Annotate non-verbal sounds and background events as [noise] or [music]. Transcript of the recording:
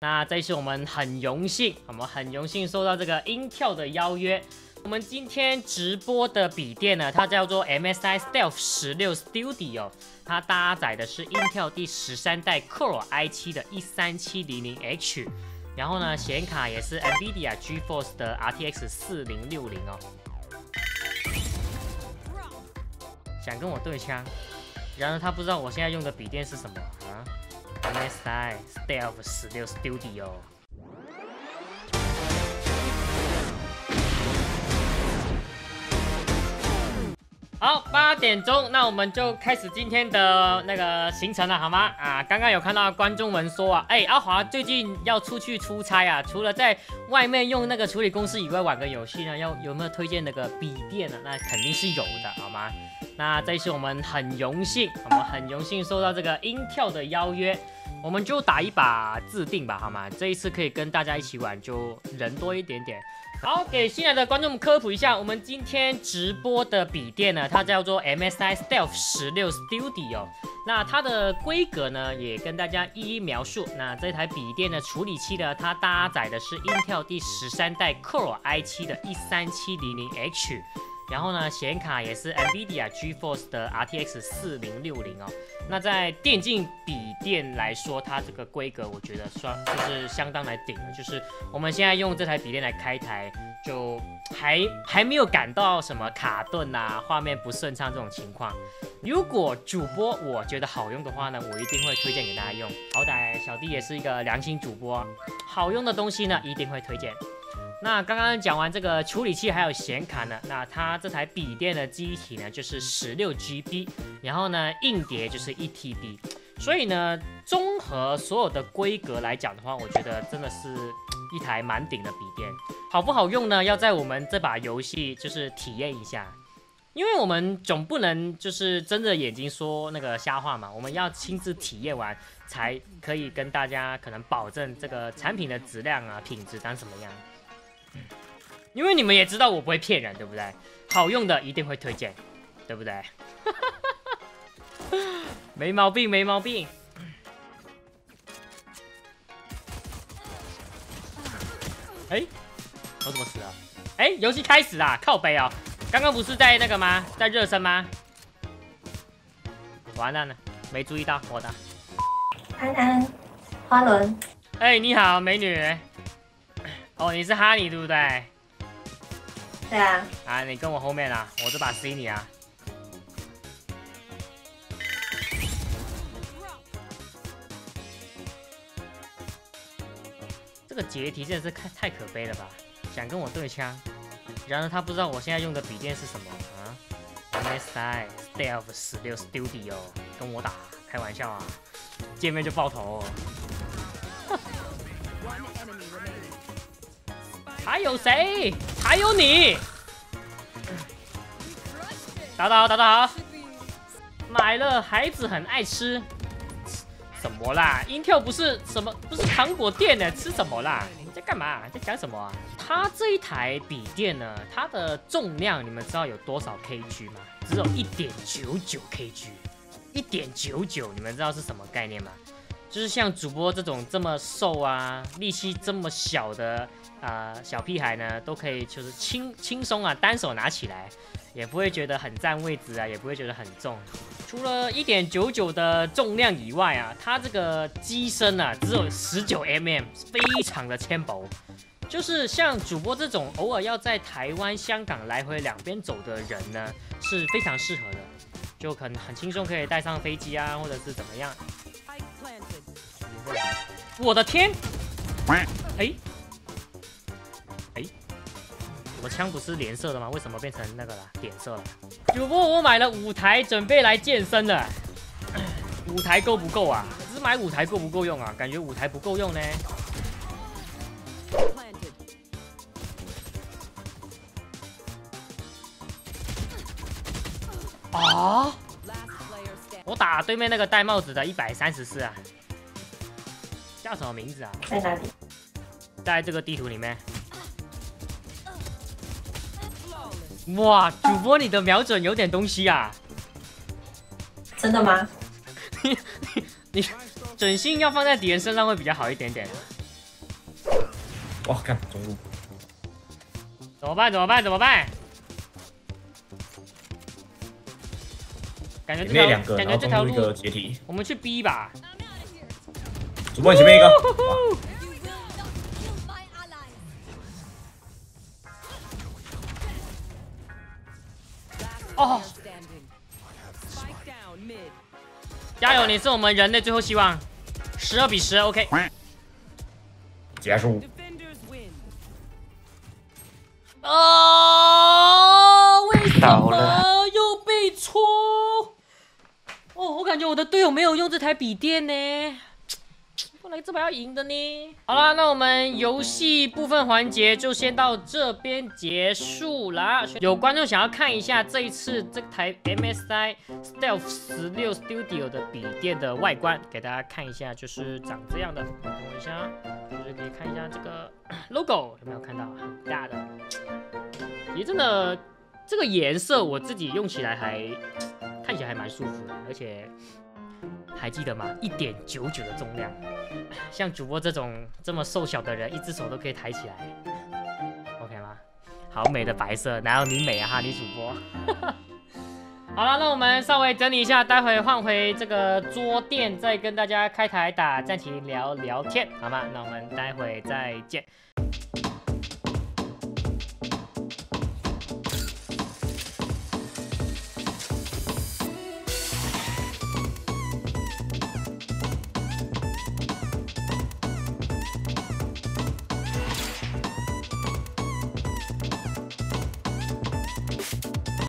那这一次我们很荣幸，我们很荣幸收到这个 Intel 的邀约。我们今天直播的笔电呢，它叫做 MSI Stealth 十六 Studio，它搭载的是 Intel 第十三代 Core i7 的 13700H，然后呢，显卡也是 NVIDIA GeForce 的 RTX 四零六零哦。想跟我对枪，然而他不知道我现在用的笔电是什么啊？MSI Stealth 十六 Studio。好，八点钟，那我们就开始今天的那个行程了，好吗？啊，刚刚有看到观众们说啊，哎，阿华最近要出去出差啊，除了在外面用那个处理公司以外玩个游戏呢，要有没有推荐那个笔电呢？那肯定是有的，好吗？那这次我们很荣幸，我们很荣幸收到这个 Intel 的邀约。我们就打一把自定吧，好吗？这一次可以跟大家一起玩，就人多一点点。好，给新来的观众们科普一下，我们今天直播的笔电呢，它叫做 MSI Stealth 十六 Studio。那它的规格呢，也跟大家一一描述。那这台笔电的处理器呢，它搭载的是 Intel 第十三代 Core i7 的 13700H。然后呢，显卡也是 NVIDIA GeForce 的 RTX 四零六零哦。那在电竞笔电来说，它这个规格我觉得算就是相当来顶了。就是我们现在用这台笔电来开台，就还还没有感到什么卡顿啊、画面不顺畅这种情况。如果主播我觉得好用的话呢，我一定会推荐给大家用。好歹小弟也是一个良心主播，好用的东西呢一定会推荐。那刚刚讲完这个处理器还有显卡呢，那它这台笔电的机体呢就是十六 GB，然后呢硬碟就是一 TB，所以呢综合所有的规格来讲的话，我觉得真的是一台蛮顶的笔电。好不好用呢？要在我们这把游戏就是体验一下，因为我们总不能就是睁着眼睛说那个瞎话嘛，我们要亲自体验完才可以跟大家可能保证这个产品的质量啊品质长什么样。因为你们也知道我不会骗人，对不对？好用的一定会推荐，对不对？[laughs] 没毛病，没毛病。哎，我怎么死了？哎，游戏开始啦！靠背哦，刚刚不是在那个吗？在热身吗？完蛋了呢，没注意到我的。安安，花轮。哎，你好，美女。哦，你是哈尼对不对？对啊。啊，你跟我后面啊，我这把 C 你啊。这个解题真的是太太可悲了吧？想跟我对枪，然而他不知道我现在用的笔电是什么啊？MSI Stealth 十六 Studio，跟我打，开玩笑啊？见面就爆头。还有谁？还有你！打得好，打得好！买了，孩子很爱吃。什么啦？Intel 不是什么，不是糖果店呢？吃什么啦？你在干嘛？在讲什么啊？它这一台笔电呢？它的重量你们知道有多少 kg 吗？只有一点九九 kg。一点九九，你们知道是什么概念吗？就是像主播这种这么瘦啊，力气这么小的啊小屁孩呢，都可以就是轻轻松啊，单手拿起来，也不会觉得很占位置啊，也不会觉得很重。除了一点九九的重量以外啊，它这个机身啊只有十九 mm，非常的纤薄。就是像主播这种偶尔要在台湾、香港来回两边走的人呢，是非常适合的，就可能很轻松可以带上飞机啊，或者是怎么样。我的天！哎哎，我枪不是连射的吗？为什么变成那个了？点射了。主播，我买了五台，准备来健身了。[coughs] 五台够不够啊？只买五台够不够用啊？感觉五台不够用呢。啊！我打对面那个戴帽子的，一百三十四啊。叫什么名字啊？在哪里？在这个地图里面。哇，主播你的瞄准有点东西啊！真的吗？[laughs] 你你准心要放在敌人身上会比较好一点点。哇，看中路，怎么办？怎么办？怎么办？感觉这条感觉这条路后中路一个，解体，我们去 B 吧。主播你前面一个。哦，加油！你是我们人类最后希望，十二比十，OK，结束。啊！为什么又被戳？哦，我感觉我的队友没有用这台笔电呢。这把要赢的呢。好了，那我们游戏部分环节就先到这边结束啦。有观众想要看一下这一次这台 MSI Stealth 十六 Studio 的笔电的外观，给大家看一下，就是长这样的。等我一下，就是可以看一下这个 [coughs] logo 有没有看到很大的。咦真的，这个颜色我自己用起来还看起来还蛮舒服的，而且还记得吗？一点九九的重量，像主播这种这么瘦小的人，一只手都可以抬起来，OK 吗？好美的白色，哪有你美啊哈，女主播。[laughs] 好了，那我们稍微整理一下，待会换回这个桌垫，再跟大家开台打战棋聊聊天，好吗？那我们待会再见。